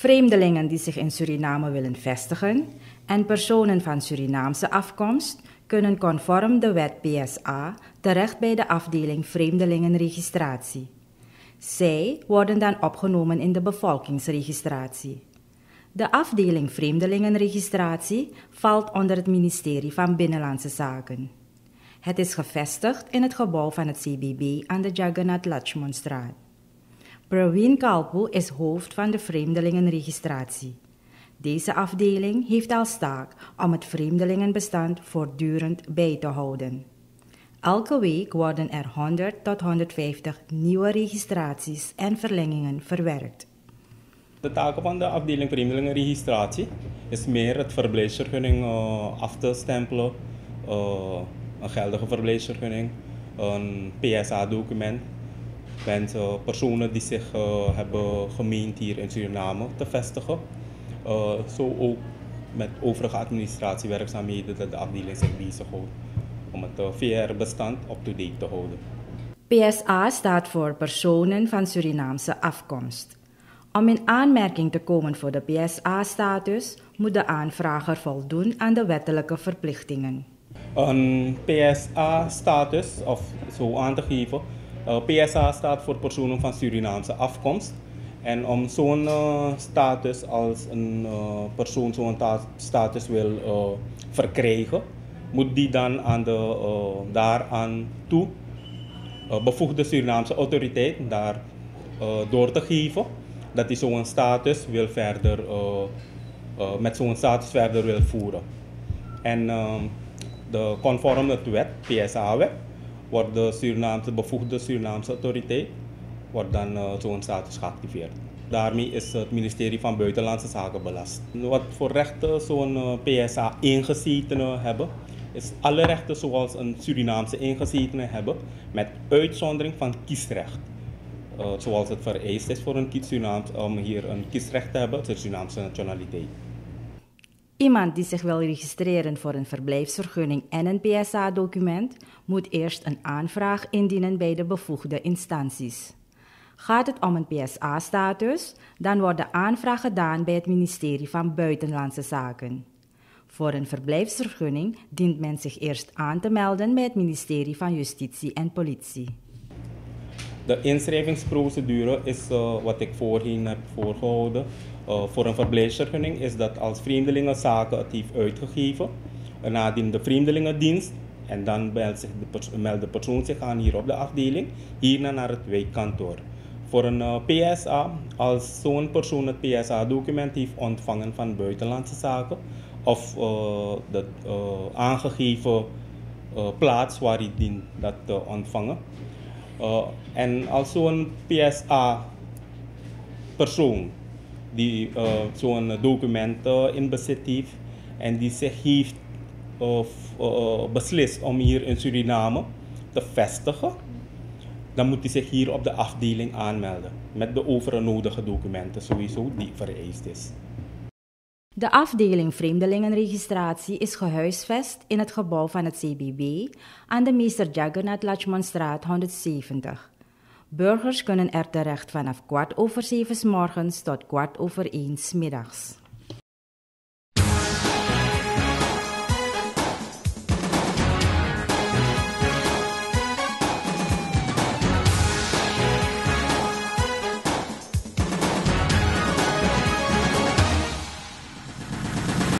Vreemdelingen die zich in Suriname willen vestigen en personen van Surinaamse afkomst kunnen conform de wet PSA terecht bij de afdeling Vreemdelingenregistratie. Zij worden dan opgenomen in de bevolkingsregistratie. De afdeling Vreemdelingenregistratie valt onder het ministerie van Binnenlandse Zaken. Het is gevestigd in het gebouw van het CBB aan de Jagannath Lachmanstraat. Praveen Kalpu is hoofd van de Vreemdelingenregistratie. Deze afdeling heeft als taak om het vreemdelingenbestand voortdurend bij te houden. Elke week worden er 100 tot 150 nieuwe registraties en verlengingen verwerkt. De taken van de afdeling vreemdelingenregistratie is meer het verblijfsvergunning uh, af te stempelen, uh, een geldige verblijfsvergunning, een PSA-document. Mensen, personen die zich uh, hebben gemeend hier in Suriname te vestigen. zo ook met overige administratiewerkzaamheden dat de afdeling zich bezighoudt om het VR-bestand up-to-date te houden. PSA staat voor personen van Surinaamse afkomst. Om in aanmerking te komen voor de PSA-status moet de aanvrager voldoen aan de wettelijke verplichtingen. Een PSA-status, of zo aan te geven, eh, PSA staat voor personen van Surinaamse afkomst. En om zo'n uh, status als een uh, persoon zo'n status wil verkrijgen, moet die dan aan de daaraan toe bevoegde Surinaamse autoriteit daar door te geven dat hij zo'n status wil verder, met zo'n status verder wil voeren. En ehm, de conform de wet, PSA-wet, wordt de Surinaamse bevoegde Surinaamse autoriteit wordt dan zo'n status geactiveerd. Daarmee is het ministerie van Buitenlandse Zaken belast. Wat voor rechten zo'n PSA ingezetene hebben, is alle rechten zoals een Surinaamse ingezetene hebben, met uitzondering van kiesrecht. Zoals het vereist is voor een Surinaams om hier een kiesrecht te hebben, de Surinaamse nationaliteit. Iemand die zich wil registreren voor een verblijfsvergunning en een PSA-document moet eerst een aanvraag indienen bij de bevoegde instanties. Gaat het om een PSA-status, dan wordt de aanvraag gedaan bij het ministerie van Buitenlandse Zaken. Voor een verblijfsvergunning dient men zich eerst aan te melden bij het ministerie van Justitie en Politie. De inschrijvingsprocedure is uh, wat ik voorheen heb voorgehouden. Uh, voor een verblijfsvergunning is dat als Vreemdelingenzaken het heeft uitgegeven. En nadien de Vreemdelingendienst. En dan meldt, zich de, meldt persoon zich aan hier op de afdeling. Hierna naar het wijkkantoor. Voor een uh, PSA, als zo'n persoon het PSA-document heeft ontvangen van Buitenlandse Zaken. Of de aangegeven plaats waar hij dient dat te ontvangen en als zo'n PSA-persoon die uh, zo'n document uh, in bezit heeft en die zich heeft beslist om hier in Suriname te vestigen, dan moet hij zich hier op de afdeling aanmelden met de overige documenten sowieso die vereist is. De afdeling Vreemdelingenregistratie is gehuisvest in het gebouw van het CBB aan de Meester Jagannath Lachmanstraat 170. Burgers kunnen er terecht vanaf kwart over zeven morgens tot kwart over één middags.